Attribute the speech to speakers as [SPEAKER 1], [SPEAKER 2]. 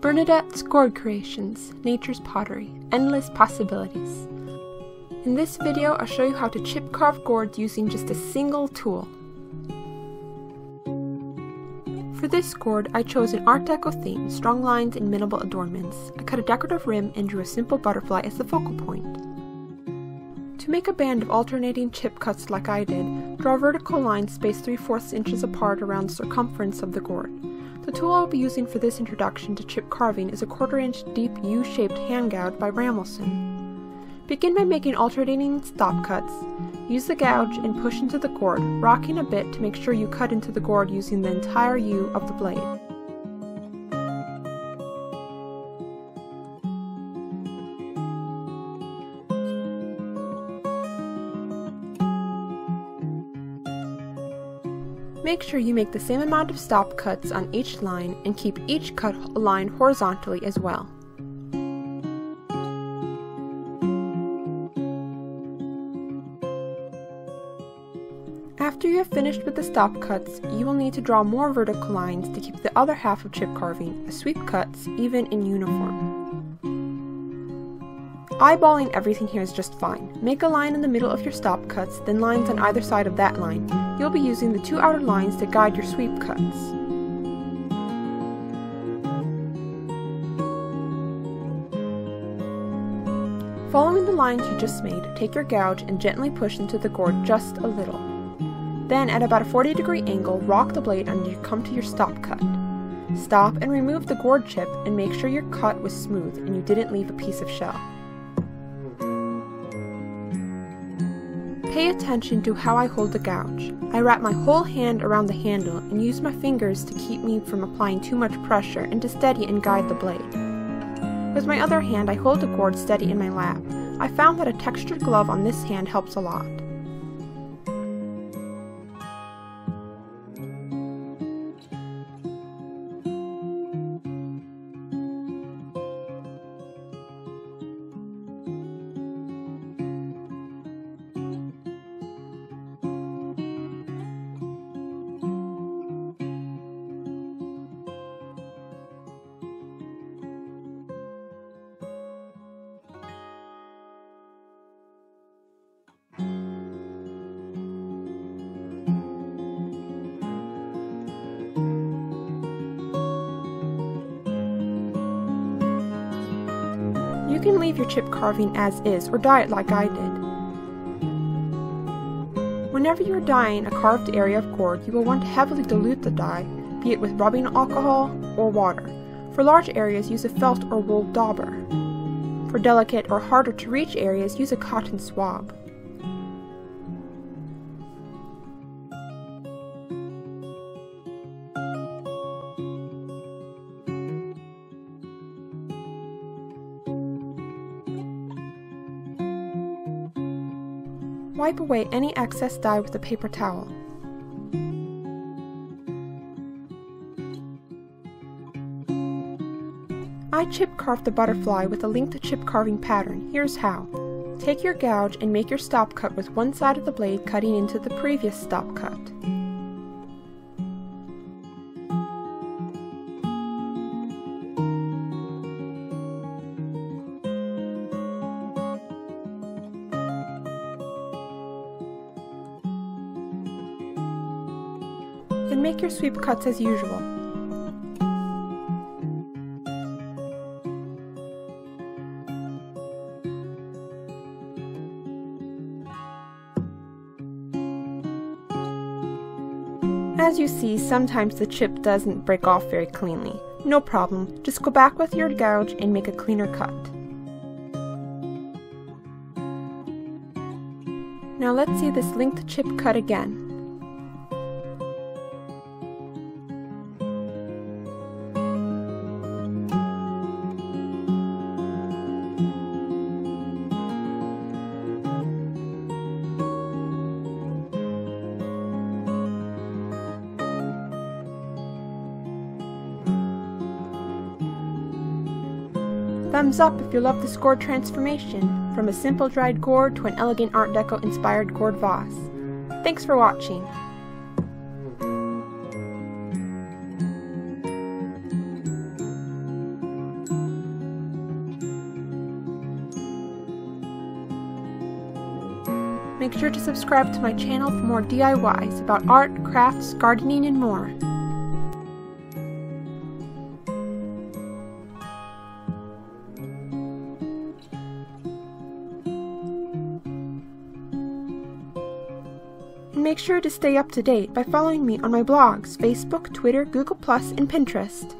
[SPEAKER 1] Bernadette's Gourd Creations, Nature's Pottery, Endless Possibilities. In this video I'll show you how to chip carve gourds using just a single tool. For this gourd I chose an Art Deco theme, strong lines and minimal adornments. I cut a decorative rim and drew a simple butterfly as the focal point. To make a band of alternating chip cuts like I did, draw vertical lines spaced 3 4 inches apart around the circumference of the gourd. The tool I will be using for this introduction to chip carving is a quarter inch deep U-shaped hand gouge by Ramelson. Begin by making alternating stop cuts. Use the gouge and push into the gourd, rocking a bit to make sure you cut into the gourd using the entire U of the blade. Make sure you make the same amount of stop cuts on each line and keep each cut aligned horizontally as well. After you have finished with the stop cuts, you will need to draw more vertical lines to keep the other half of chip carving, the sweep cuts, even in uniform. Eyeballing everything here is just fine. Make a line in the middle of your stop cuts, then lines on either side of that line. You'll be using the two outer lines to guide your sweep cuts. Following the lines you just made, take your gouge and gently push into the gourd just a little. Then, at about a 40 degree angle, rock the blade until you come to your stop cut. Stop and remove the gourd chip and make sure your cut was smooth and you didn't leave a piece of shell. Pay attention to how I hold the gouge. I wrap my whole hand around the handle and use my fingers to keep me from applying too much pressure and to steady and guide the blade. With my other hand, I hold the gourd steady in my lap. I found that a textured glove on this hand helps a lot. You can leave your chip carving as is or dye it like I did. Whenever you are dyeing a carved area of gourd, you will want to heavily dilute the dye, be it with rubbing alcohol or water. For large areas, use a felt or wool dauber. For delicate or harder to reach areas, use a cotton swab. Wipe away any excess dye with a paper towel. I chip carved the butterfly with a linked chip carving pattern. Here's how. Take your gouge and make your stop cut with one side of the blade cutting into the previous stop cut. Then make your sweep cuts as usual. As you see, sometimes the chip doesn't break off very cleanly. No problem, just go back with your gouge and make a cleaner cut. Now let's see this linked chip cut again. Thumbs up if you love this gourd transformation, from a simple dried gourd to an elegant Art Deco inspired gourd vase. Thanks for watching. Make sure to subscribe to my channel for more DIYs about art, crafts, gardening, and more. And make sure to stay up to date by following me on my blogs, Facebook, Twitter, Google+, and Pinterest.